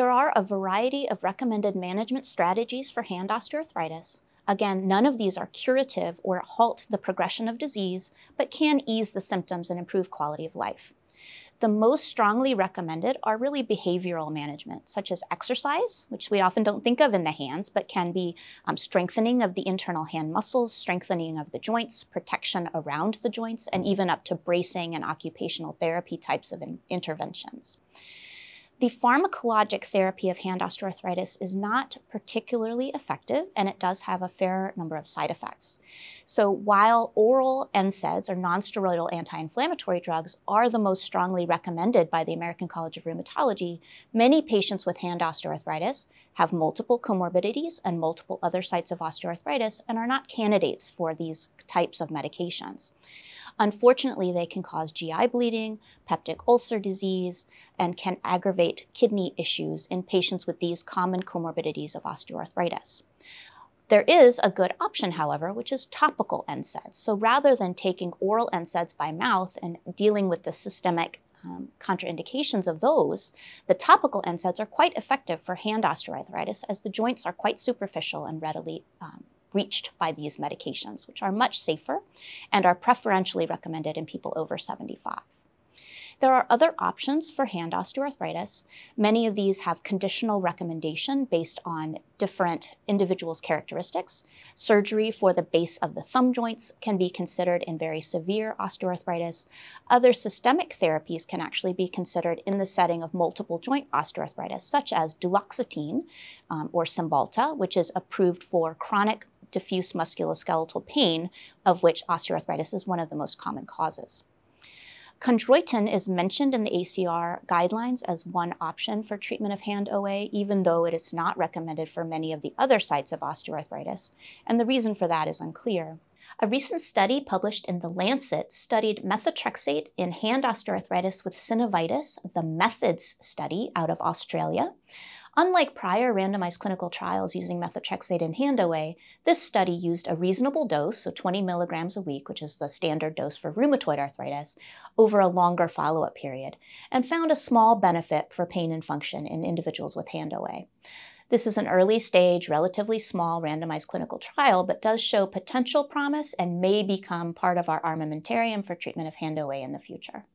There are a variety of recommended management strategies for hand osteoarthritis. Again, none of these are curative or halt the progression of disease, but can ease the symptoms and improve quality of life. The most strongly recommended are really behavioral management, such as exercise, which we often don't think of in the hands, but can be um, strengthening of the internal hand muscles, strengthening of the joints, protection around the joints, and even up to bracing and occupational therapy types of in interventions. The pharmacologic therapy of hand osteoarthritis is not particularly effective, and it does have a fair number of side effects. So while oral NSAIDs or nonsteroidal anti-inflammatory drugs are the most strongly recommended by the American College of Rheumatology, many patients with hand osteoarthritis have multiple comorbidities and multiple other sites of osteoarthritis and are not candidates for these types of medications. Unfortunately, they can cause GI bleeding, peptic ulcer disease, and can aggravate kidney issues in patients with these common comorbidities of osteoarthritis. There is a good option, however, which is topical NSAIDs. So rather than taking oral NSAIDs by mouth and dealing with the systemic um, contraindications of those, the topical NSAIDs are quite effective for hand osteoarthritis as the joints are quite superficial and readily um, reached by these medications, which are much safer and are preferentially recommended in people over 75. There are other options for hand osteoarthritis. Many of these have conditional recommendation based on different individuals' characteristics. Surgery for the base of the thumb joints can be considered in very severe osteoarthritis. Other systemic therapies can actually be considered in the setting of multiple joint osteoarthritis, such as duloxetine um, or Cymbalta, which is approved for chronic diffuse musculoskeletal pain, of which osteoarthritis is one of the most common causes. Chondroitin is mentioned in the ACR guidelines as one option for treatment of hand OA, even though it is not recommended for many of the other sites of osteoarthritis, and the reason for that is unclear. A recent study published in The Lancet studied methotrexate in hand osteoarthritis with synovitis, the METHODS study out of Australia. Unlike prior randomized clinical trials using methotrexate in hand OA, this study used a reasonable dose, so 20 milligrams a week, which is the standard dose for rheumatoid arthritis, over a longer follow-up period, and found a small benefit for pain and function in individuals with hand OA. This is an early stage, relatively small randomized clinical trial, but does show potential promise and may become part of our armamentarium for treatment of hand OA in the future.